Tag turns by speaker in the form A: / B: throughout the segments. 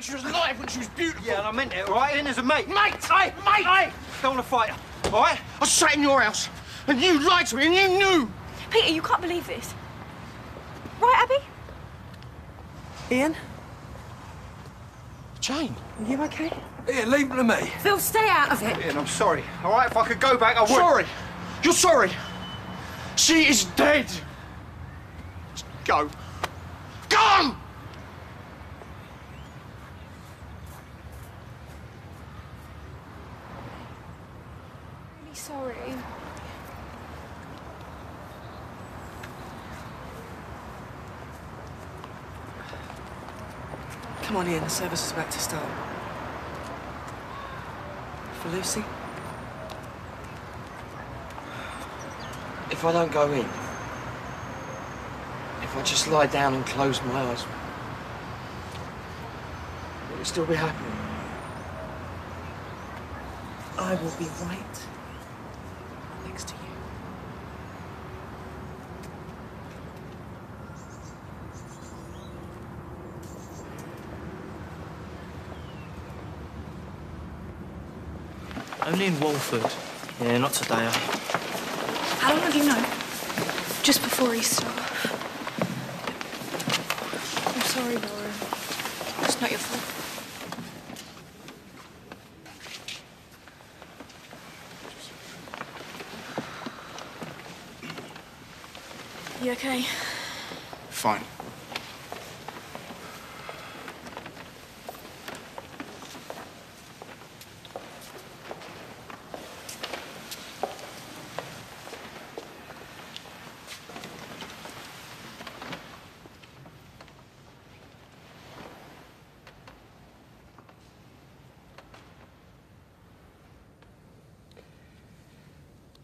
A: when she was alive, when she was beautiful.
B: Yeah, and I meant it, all right? In as a mate.
A: Mate! Hey, mate! Hey!
B: Don't want to fight her, all right?
A: I sat in your house, and you lied to me, and you knew.
C: Peter, you can't believe this. Right, Abby?
D: Ian,
A: Jane.
D: are you okay?
E: Ian, leave it to me.
C: Phil, stay out of it.
B: Ian, I'm sorry, all right? If I could go back, I would.
A: Sorry. You're sorry. She is dead. Go. Go!
C: Sorry.
D: Come on, Ian, the service is about to start. For Lucy?
E: If I don't go in, if I just lie down and close my eyes, will it still be happening?
D: I will be right next to you.
F: Only in Walford. Yeah, not today.
C: How long have you known? Just before Easter. I'm sorry, Laura. It's not your fault. You okay?
A: Fine.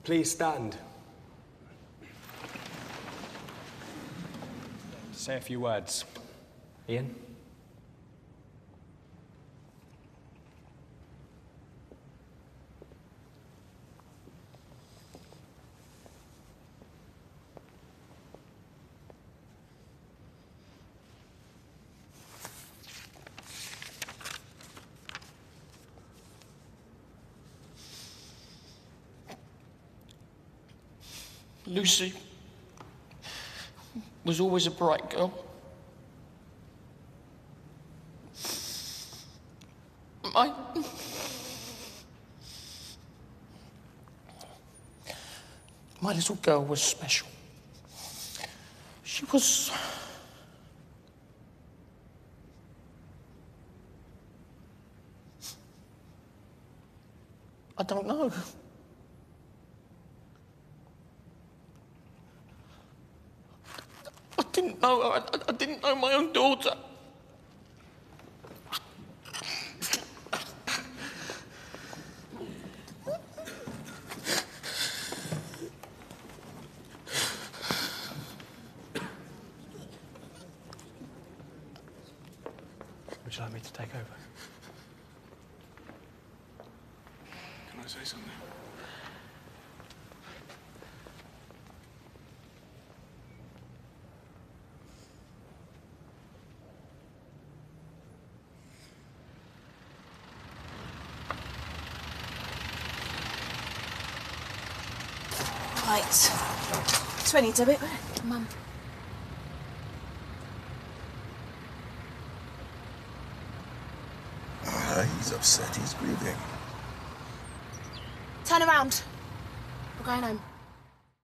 G: Please stand. Say a few words. Ian?
A: Lucy was always a bright girl. My. My little girl was special. She was. I don't know. Didn't know her. I, I- I didn't know my own daughter.
G: Would you like me to take over?
A: Can I say something?
C: Right. 20 debit. Mum.
H: Ah, he's upset. He's grieving.
C: Turn around. We're going home.